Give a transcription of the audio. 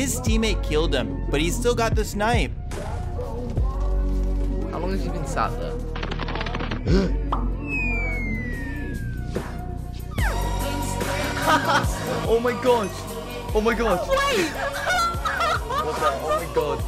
His teammate killed him, but he still got the snipe. How long has he been sat there? oh my gosh! Oh my gosh! Wait! What the? Oh my god!